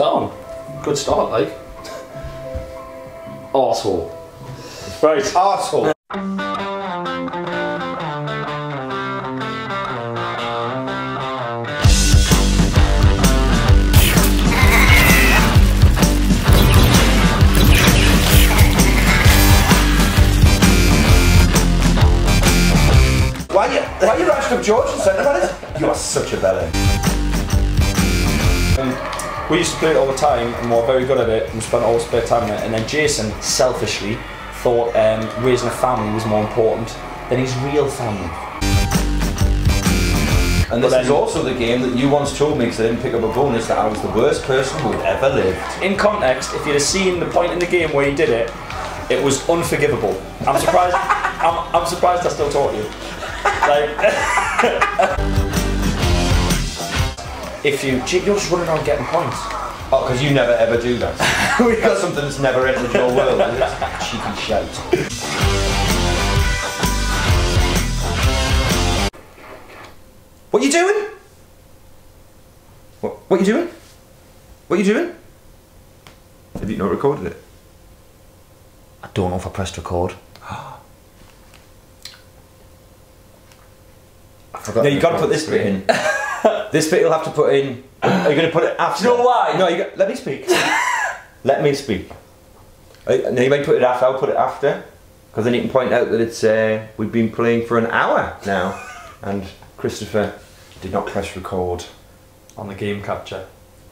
Down. Good start, like. Arsehole. Right. Arsehole. Why you, why you rushed up George and said about it? You are such a bellend. Um, We used to play it all the time and we were very good at it and we spent all our spare time on it. And then Jason selfishly thought um, raising a family was more important than his real family. And this But is also the game that you once told me, because I didn't pick up a bonus, that I was the worst person who had ever lived. In context, if you'd have seen the point in the game where he did it, it was unforgivable. I'm surprised. I'm, I'm surprised I still taught you. Like, if you you're just running around getting points. Oh, because you never ever do that. We've got something that's never entered your world, is it? Cheeky shout. What you doing? What, what you doing? What you doing? Have you not recorded it? I don't know if I pressed record. I forgot. No, you got to put this bit in. this bit you'll have to put in. Are you going to put it after? Do you know why? No, you got, let me speak. let me speak. No, you may put it after. I'll put it after, because then you can point out that it's uh, we've been playing for an hour now, and Christopher did not press record. on the game capture.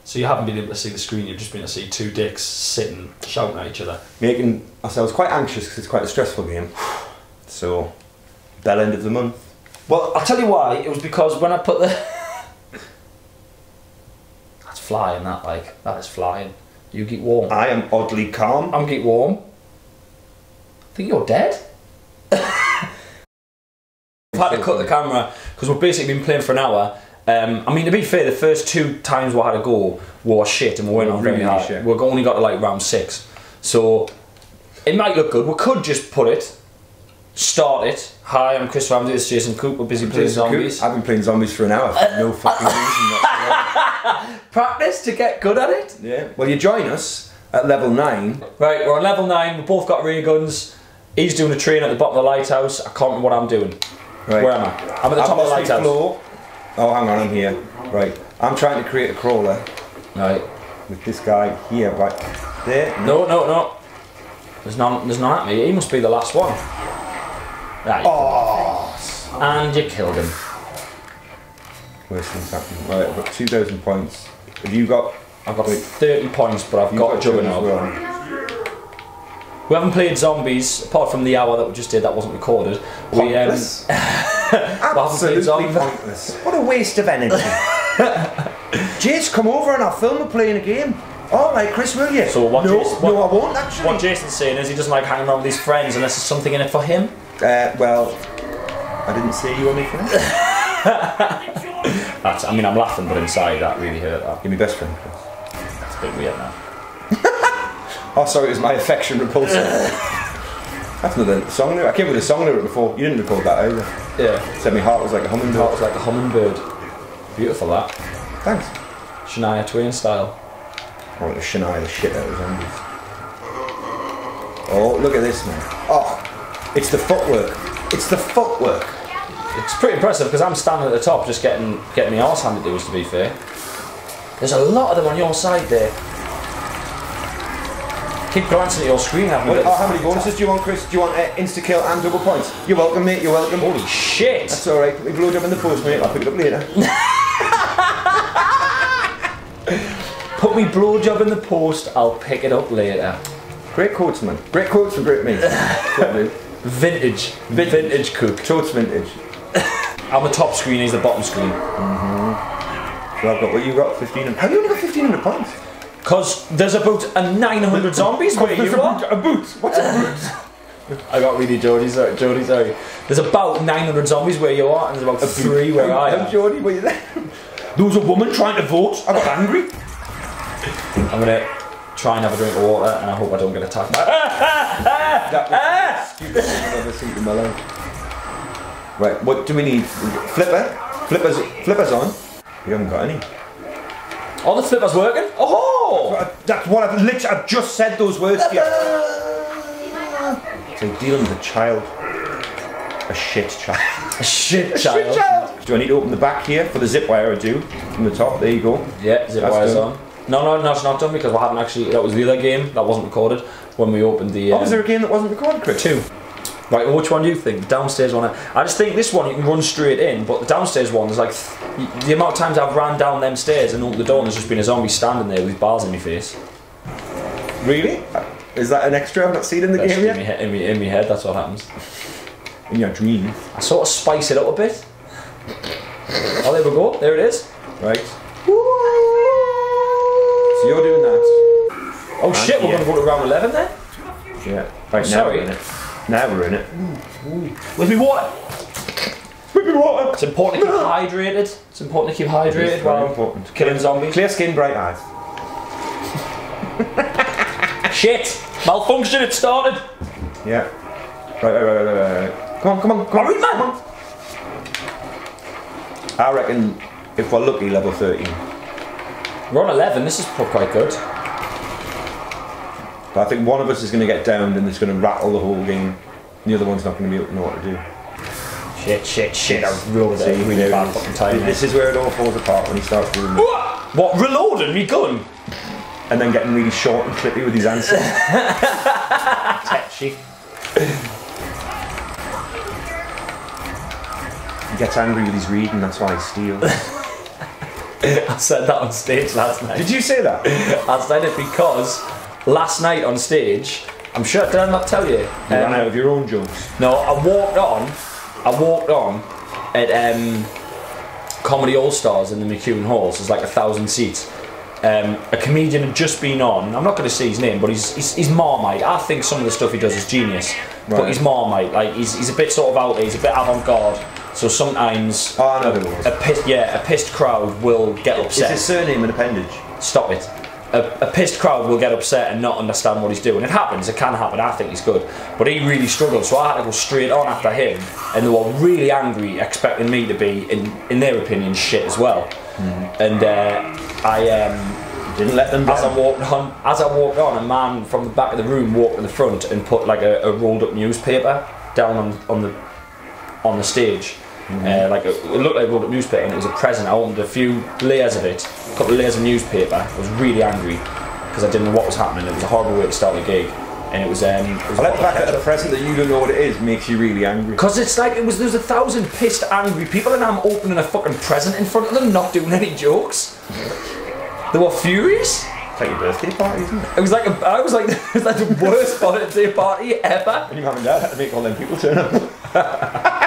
So you haven't been able to see the screen, you've just been able to see two dicks sitting, shouting at each other. Making ourselves quite anxious because it's quite a stressful game. So, bell end of the month. Well, I'll tell you why. It was because when I put the. That's flying, that, like. That is flying. You get warm. I am oddly calm. I'm get warm. I think you're dead. I've had to cut the camera because we've basically been playing for an hour. Um, I mean, to be fair, the first two times we had a go were shit and we went on very Really hard. shit. We've only got to like round six. So it might look good. We could just put it, start it. Hi, I'm Chris Ramsey, this is Jason Cook. We're busy playing zombies. I've been playing zombies for an hour for no fucking reason whatsoever. Practice to get good at it. Yeah. Well, you join us at level nine. Right, we're on level 9, we've both got rear guns. He's doing a train at the bottom of the lighthouse. I can't remember what I'm doing. Right. Where am I? I'm at the top of the lighthouse. floor. Oh, hang on, I'm here. Right. I'm trying to create a crawler Right. with this guy here, right there. No, no, no. There's none, there's none at me. He must be the last one. Right. Oh. And you killed him. Worst things happening. Right, I've got 2,000 points. Have you got? I've got Wait. 30 points, but I've You've got a two as juggernaut. well. We haven't played zombies, apart from the hour that we just did that wasn't recorded. We, um, Pointless. we haven't played Absolutely zombies. pointless. What a waste of energy. Jace, come over and I'll film we playing a game. All right, Chris, will you? So what No, Jace- no, what- I won't actually. What Jason's saying is he doesn't like hanging around with his friends unless there's something in it for him. Uh, well, I didn't say you were my friend. That's, I mean, I'm laughing, but inside that really hurt. That. You're my best friend, Chris. It's a bit weird now. Oh, sorry, it was my affection repulsive. That's another song lyric. I came with a song lyric before. You didn't record that either. Yeah. Said my heart was like a hummingbird. Heart was like a hummingbird. Beautiful that. Thanks. Shania Twain style. I want to Shania the shit out of zombies. Oh, look at this, man. Oh, it's the footwork. It's the footwork. It's pretty impressive because I'm standing at the top just getting getting my arse handed to us to be fair. There's a lot of them on your side there. Keep glancing at your screen, haven't you? oh, how many bonuses do you want, Chris? Do you want uh, insta kill and double points? You're welcome, mate. You're welcome. Holy shit! That's all right. Put me blowjob in the post, mate. I'll pick it up later. Put me blowjob in the post, I'll pick it up later. great quotes, man. Great quotes for great mates. Do? Vintage. Vintage cook. Totes vintage. I'm the top screen, he's the bottom screen. Mm-hmm. So I've got what you got, 15. How you only got 1500 points? Because there's about a 900 zombies where There's you a are. boot. A boot. What's a boot? I got really Jody, sorry, Jody, sorry. There's about 900 zombies where you are, and there's about three where I am. Geordie, were you there? There was a woman trying to vote. I got angry. I'm gonna try and have a drink of water, and I hope I don't get attacked. That was ah! ah! ah! stupid. I've never seen the mellow. Right, what do we need? Flipper? Flippers, flippers on? We haven't got any. Oh, the flipper's working. Oh! No! That's what I've literally. I've just said those words to you. It's like dealing with a child. A shit child. A shit child. Do I need to open the back here for the zip wire? I do. From the top. There you go. Yeah, zip That's wire's done. on. No, no, no, it's not done because we haven't actually. That was the other game that wasn't recorded when we opened the. Oh, um, was there a game that wasn't recorded, Chris? Two. Right, well, which one do you think? The downstairs one. I just think this one you can run straight in, but the downstairs one is like th- the amount of times I've ran down them stairs and opened the door and there's just been a zombie standing there with bars in my face. Really? Is that an extra I've not seen in the That's game in yet? in, my, in my head, that's what happens. In your dreams. I sort of spice it up a bit. Oh, there we go. There it is. Right. So you're doing that. Oh shit, we're going to go to round 11 then? Yeah. Right, oh, now Sorry. We're in it. Now we're in it. With me water. With me water. It's important to keep hydrated. It's important to keep hydrated very while important. killing zombies. Clear skin, bright eyes. Shit! Malfunction, it started! Yeah. Right, right, right, right, right, right. Come on, come on, come on. Hurry, man! I reckon if we're lucky, level 13. We're on 11, this is quite good. But I think one of us is going to get downed and it's going to rattle the whole game. The other one's not going to be able to know what to do. Shit, shit, shit, I rolled it really bad fucking time. This is where it all falls apart when he starts doing this. What? Reloading me gun? And then getting really short and clippy with his answers. Tetchy. he gets angry with his reading, that's why he steals. I said that on stage last night. Did you say that? I said it because last night on stage, I'm sure, did I not tell you? You ran Um, out of your own jokes. No, I walked on. I walked on at um, Comedy All Stars in the McEwan Halls. There's like a thousand seats. Um, a comedian had just been on. I'm not going to say his name, but he's, he's he's Marmite. I think some of the stuff he does is genius. right. But he's Marmite. Like he's, he's a bit sort of out there. He's a bit avant-garde. So sometimes Oh, I know who was. a pissed yeah a pissed crowd will get upset. Is his surname an appendage? Stop it. A, a pissed crowd will get upset and not understand what he's doing. It happens, it can happen, I think he's good. But he really struggled, so I had to go straight on after him. And they were really angry, expecting me to be, in, in their opinion, shit as well. And uh, I, um, Didn't let them as I walked on, as I walked on, a man from the back of the room walked to the front and put like a, a rolled up newspaper down on, on the on the stage. Uh, like a, it looked like a rolled up newspaper, and it was a present. I opened a few layers of it, a couple of layers of newspaper. I was really angry because I didn't know what was happening. It was a horrible way to start a gig, and it was. Um, it was I like the fact that a present that you don't know what it is makes you really angry. because it's like it was there's a thousand pissed angry people and I'm opening a fucking present in front of them not doing any jokes. They were furious. It's like your birthday party, isn't it? It was like a, I was like it was like the worst birthday party ever. When your mum and dad had to make all them people turn up.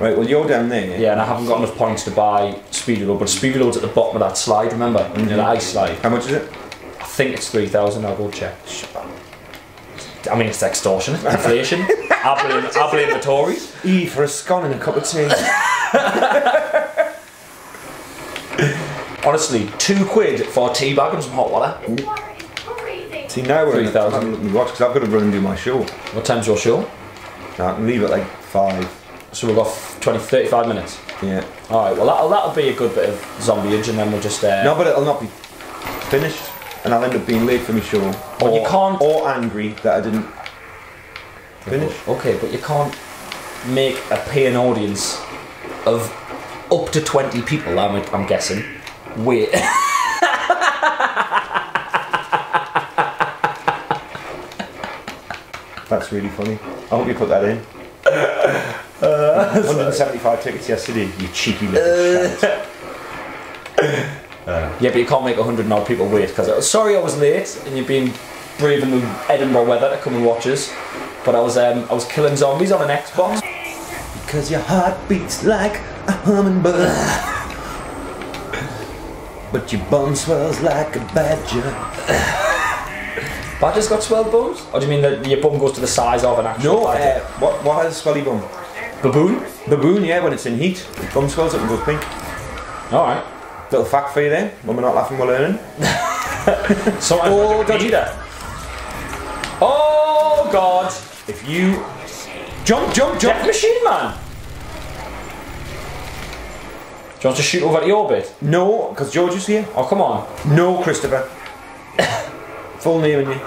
right, well you're down there. Yeah, and I haven't got enough points to buy Speed Reload, but Speed Reload's at the bottom of that slide, remember? You know, the ice slide. How much is it? I think it's 3,000, I'll go check. I mean, it's extortionate, inflation. I blame, I blame the Tories. E for a scone and a cup of tea. Honestly, two quid for a tea bag and some hot water. See now we're in the 3,000. I'm looking to watch because I've got to run and do my show. What time's your show? I can leave at like five. So we've got 20, 35 minutes. Yeah. Alright, well that'll, that'll be a good bit of zombieage and then we'll just... Uh, No, but it'll not be finished, and I'll end up being late for my show. Well, you can't- Or angry that I didn't finish. Okay, but you can't make a paying audience of up to 20 people, I'm, I'm guessing. Wait. That's really funny. I hope you put that in. Uh, 175 tickets yesterday, you cheeky little shite. Uh, uh, yeah, but you can't make a hundred and odd people wait because sorry I was late and you've been brave in the Edinburgh weather to come and watch us. But I was um, I was killing zombies on an Xbox. Because your heart beats like a hummingbird. but your bum swells like a badger. Badger's got swelled bums? Or do you mean that your bum goes to the size of an actual No, uh, what, what has a swelly bum? Baboon? Baboon, yeah, when it's in heat. Bum swells up and goes pink. Alright. Little fact for you there, when we're not laughing, we're learning. So oh, Vegeta. Oh god! If you jump, jump, Death jump. Machine Man! Do you want to shoot over to your bit? No, because George is here. Oh come on. No, Christopher. Full name you.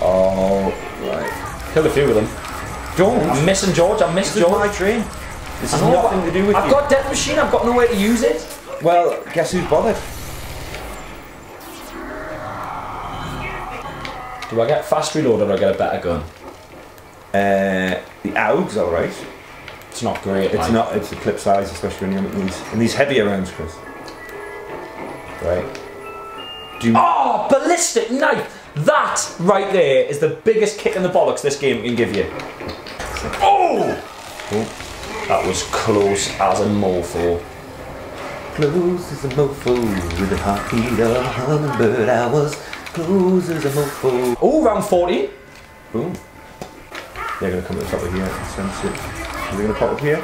Oh, right. Killed a few of them. Don't. I'm missing George. I'm missing George. my train. This has nothing to do with I've you. got death machine. I've got no way to use it. Well, guess who's bothered? Do I get fast reload or do I get a better gun? Uh, the AUG's alright. It's not great. It's like. not, it's the clip size, especially when you're in these, in these heavier rounds, Chris. Right. Do Oh, ballistic knife! That right there is the biggest kick in the bollocks this game can give you. Oh! oh that was close as a mofo. Close as a mofo with the heartbeat of a hummingbird. I was close as a mofo. Oh, round 40. Boom. They're going to come to the top of here sense it. Are they going to pop up here?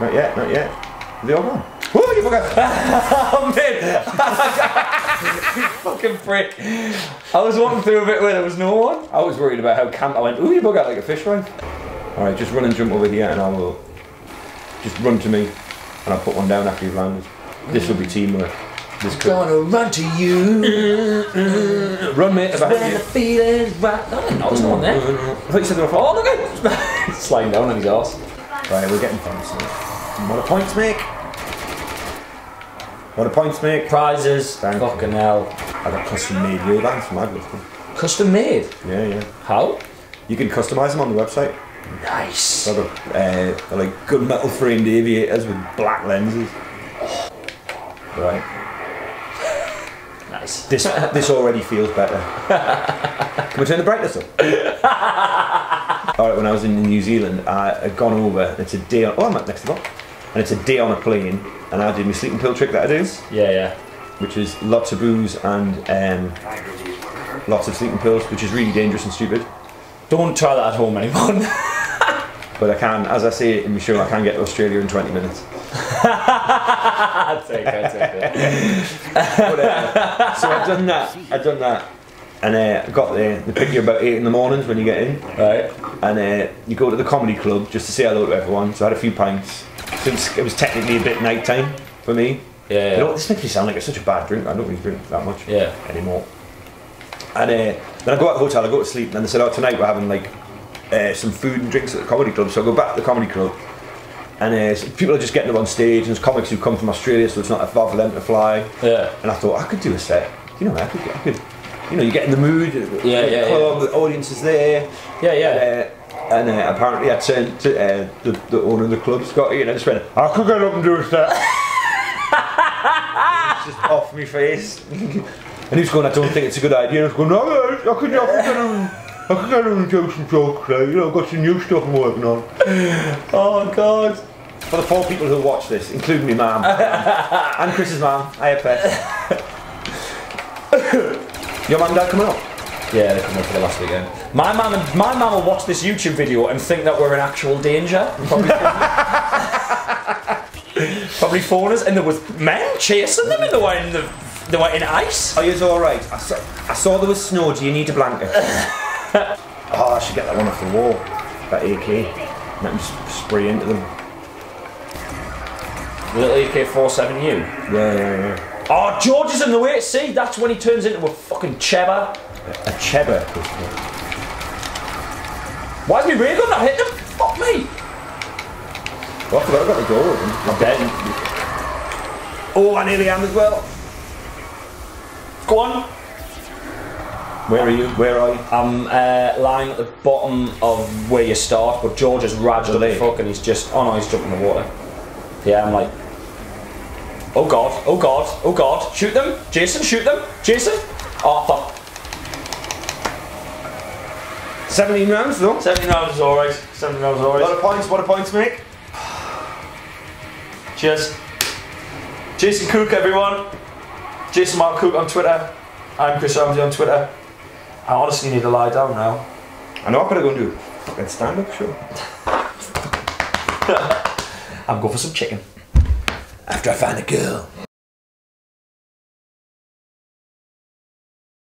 Not yet, not yet. Are they all gone? Oh, you forgot! Oh, man! fucking prick. I was walking through a bit where there was no one. I was worried about how camp. I went, ooh, you bug out like a fish wife. All right, just run and jump over here, and I will just run to me, and I'll put one down after you've landed. This will be teamwork. This could Gonna run to you run, mate. About when you. the feeling's right. No, no, there's no one there. I thought you said they were Oh, look at Sliding down on his arse. Right, we're getting fancy. What a points make? What a points make? Prizes. Thank you. Fucking hell. I got custom made yo bands from Adwood. Custom made. Yeah, yeah. How? You can customize them on the website. Nice. Sort of, uh, they're like good metal framed aviators with black lenses. Right. Nice. This this already feels better. Can we turn the brightness up? Alright, when I was in New Zealand, I had gone over, it's a day on, oh, I'm at next door, and it's a day on a plane, and I did my sleeping pill trick that I do, Yeah, yeah. which is lots of booze and um, lots of sleeping pills, which is really dangerous and stupid. Don't try that at home, anyone. But I can, as I say in my show, I can get to Australia in 20 minutes. I'd take it, I'd take it. But, uh, so I've done that, I've done that. And uh, I got there, they pick you about 8 in the mornings when you get in. Right. and uh, you go to the comedy club just to say hello to everyone. So I had a few pints. Since it was technically a bit night time for me. Yeah, You know, this makes me sound like it's such a bad drink. I don't really drink that much Yeah. anymore. And uh, then I go out to the hotel, I go to sleep, and then they said, oh, tonight we're having like uh, some food and drinks at the comedy club. So I go back to the comedy club, and uh, people are just getting up on stage, and there's comics who come from Australia, so it's not far for them to fly. Yeah. And I thought I could do a set. You know, I could, I could. You know, you get in the mood. Yeah, the yeah, club, The audience is there. Yeah, yeah. Uh, and uh, apparently I turned to uh, the, the owner of the club, Scotty, and I just went, I could get up and do a set. just off my face. and he was going, I don't think it's a good idea. And I was going, no, I could, I could get up and, I could get up and do some jokes, like, you know, I've got some new stuff I'm working on. Oh, God. For the four people who watch this, including me mum, and Chris's mum, I have pet. Your mum and dad coming up? Yeah, they're coming up for the last weekend. My mum and my mum will watch this YouTube video and think that we're in actual danger. Probably, probably phone and there was men chasing them, and they were in the they were in ice. Are you all right? I saw, I saw there was snow. Do you need a blanket? oh, I should get that one off the wall. That AK. Let me spray into them. Little AK-47U. Yeah, yeah, yeah. Oh, George is in the way. See, that's when he turns into a fucking cheddar. A cheddar. Why is my ray gun not hitting him? Fuck me. Oh, I forgot I got the door open. I'm dead. Oh, I nearly am as well. Go on. Where are you? Where are you? I'm uh, lying at the bottom of where you start, but George has raged The the fuck and he's just. Oh no, he's jumping in the water. Yeah, I'm like. Oh god, oh god, oh god. Shoot them! Jason, shoot them! Jason! Oh fuck. 17 rounds though. 17 rounds is alright. 17 rounds is A lot alright. of points. What a points make? Cheers. Jason Cook, everyone. Jason Mark Cook on Twitter. I'm Chris Ramsey on Twitter. I honestly need to lie down now. I know I better go and do a fucking stand-up show. I'm going for some chicken. After I find a girl.